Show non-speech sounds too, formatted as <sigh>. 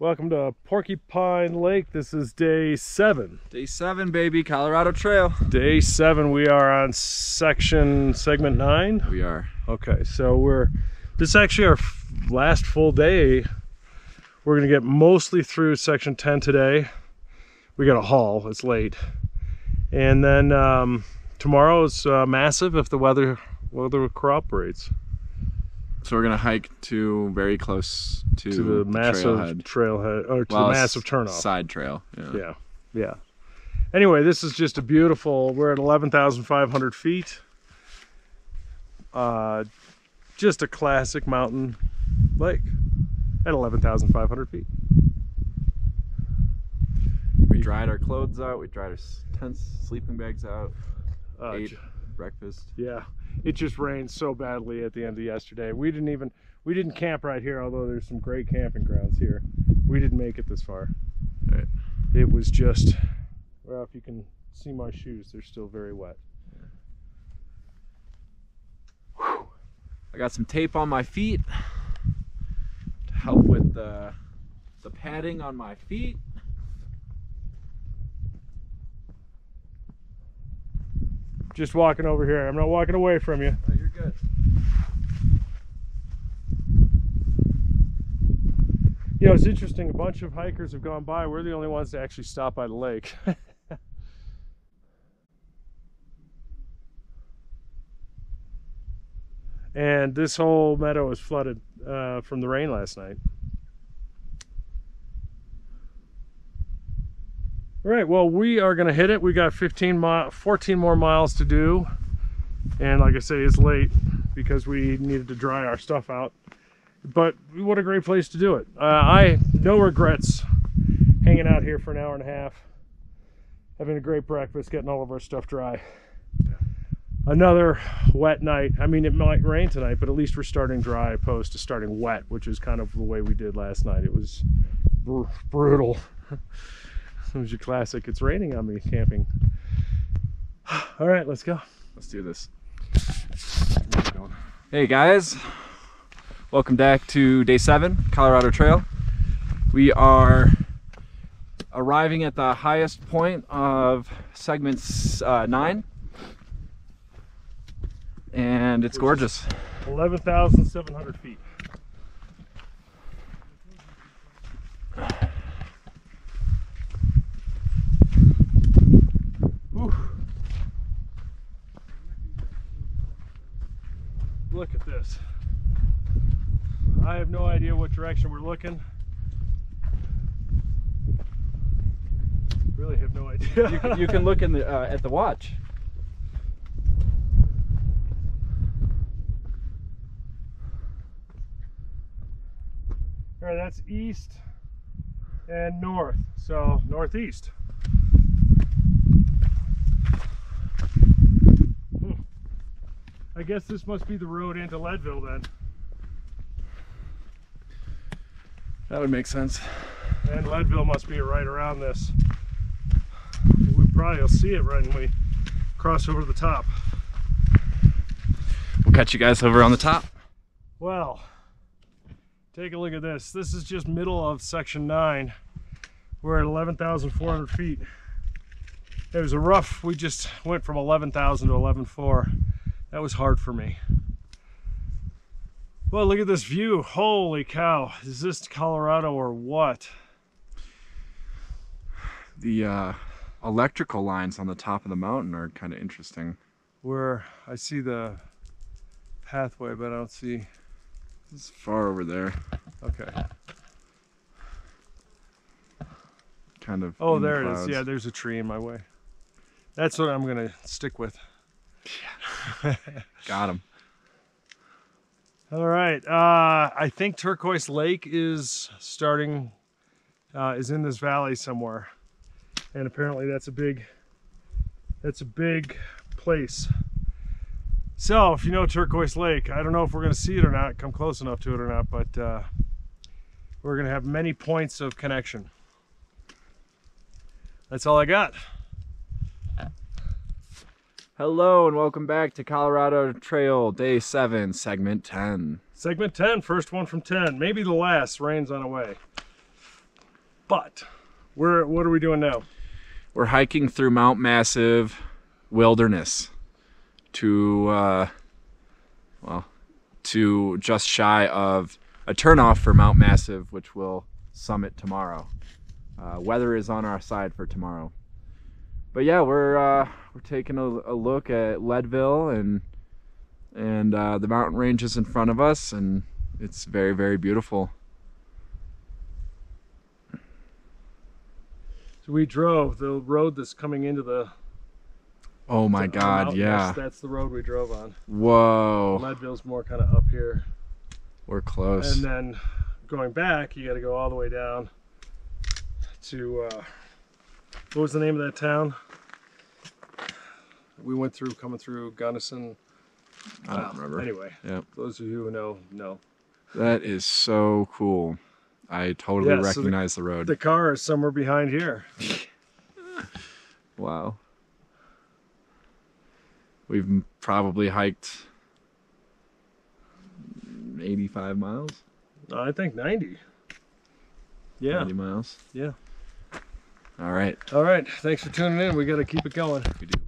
Welcome to Porcupine Lake. This is day seven. Day seven, baby, Colorado Trail. Day seven. We are on section segment nine. We are. Okay, so we're this is actually our last full day. We're gonna get mostly through section ten today. We got a haul. It's late, and then um, tomorrow is uh, massive if the weather weather cooperates So we're gonna hike to very close to, to the massive trailhead. trailhead or to Well, the massive turnoff. Side trail. Yeah. Yeah, yeah. Anyway, this is just a beautiful. We're at eleven thousand five hundred feet. Uh, just a classic mountain lake at eleven thousand five hundred feet. We dried our clothes out. We dried our tents, sleeping bags out. Uh, ate j- breakfast. yeah, it just rained so badly at the end of yesterday. We didn't even we didn't camp right here, although there's some great camping grounds here. We didn't make it this far. Right. It was just well, if you can see my shoes, they're still very wet. I got some tape on my feet to help with the the padding on my feet. Just walking over here. I'm not walking away from you. Oh, you're good. You know, it's interesting. A bunch of hikers have gone by. We're the only ones to actually stop by the lake. <laughs> and this whole meadow is flooded uh, from the rain last night. All right, well, we are to hit it. We got 15 mi- 14 more miles to do. And like I say, it's late because we needed to dry our stuff out but what a great place to do it. Uh, I no regrets hanging out here for an hour and a half, having a great breakfast, getting all of our stuff dry. Another wet night. I mean, it might rain tonight, but at least we're starting dry opposed to starting wet, which is kind of the way we did last night. It was br- brutal. <laughs> it was your classic. It's raining on me camping. <sighs> All right, let's go. Let's do this. Hey guys, welcome back to day seven, Colorado Trail. We are arriving at the highest point of segment uh, nine, and it's gorgeous. 11,700 feet. Look at this. I have no idea what direction we're looking. Really have no <laughs> idea. You can, you can look in the uh, at the watch. All right, that's east and north, so northeast. I guess this must be the road into Leadville then. That would make sense. And Leadville must be right around this. We probably will see it right when we cross over the top. We'll catch you guys over on the top. Well, take a look at this. This is just middle of section nine. We're at 11,400 feet. It was a rough, we just went from 11,000 to 11,400. That was hard for me. Well, look at this view. Holy cow. Is this Colorado or what? The uh, electrical lines on the top of the mountain are kind of interesting. Where I see the pathway, but I don't see. It's far over there, Okay. kind of. Oh, in the there it is. Yeah, there's a tree in my way. That's what I'm going to stick with. <laughs> Got him. All right. Uh, I think Turquoise Lake is starting, uh, is in this valley somewhere, and apparently that's a big, that's a big place. So if you know Turquoise Lake, I don't know if we're gonna see it or not, come close enough to it or not, but uh, we're gonna have many points of connection. That's all I got. Hello and welcome back to Colorado Trail Day 7, Segment 10. Segment 10, first one from 10. Maybe the last. Rain's on the way. But we're what are we doing now? We're hiking through Mount Massive Wilderness to, uh, well, to just shy of a turnoff for Mount Massive, which we'll summit tomorrow. Uh, weather is on our side for tomorrow. But yeah, we're uh, we're taking a, a look at Leadville and and uh, the mountain ranges in front of us, and it's very very beautiful. So we drove the road that's coming into the Oh my God! Yeah. That's, that's the road we drove on. Whoa, Leadville's more kind of up here, we're close. and then going back, you got to go all the way down to uh, what was the name of that town? We went through coming through Gunnison. I don't Wow. remember. Anyway, Yep. those of you who know know. That is so cool. I totally Yeah, so the- recognize the, road. The car is somewhere behind here. <laughs> wow. We've probably hiked 85 miles. I think 90. Yeah. 90 miles. Yeah. All right. All right. Thanks for tuning in. We got to keep it going. We do.